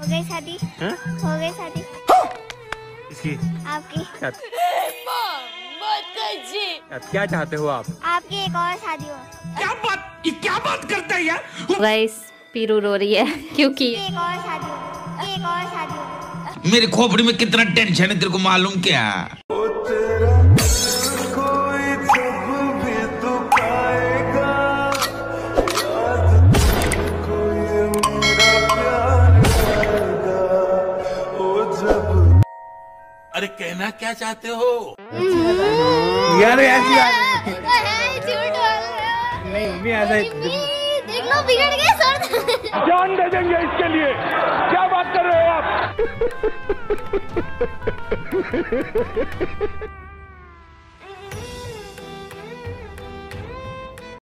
हो गई शादी? हाँ? हो गई शादी। इसकी। आपकी। क्या, अब क्या चाहते हो आप? आपकी एक और शादी हो। क्या बात ये क्या बात करते हैं गाइस पीरू रो रही है क्योंकि एक और शादी हो। एक और शादी हो। मेरे खोपड़ी में कितना टेंशन है तेरे को मालूम क्या? अरे कहना क्या चाहते हो? यार ऐसी बात झूठ बोल रहे हो। नहीं मैं ऐसा देख लो बिगड़ गए सर। जान दे देंगे इसके लिए। क्या बात कर रहे हो आप?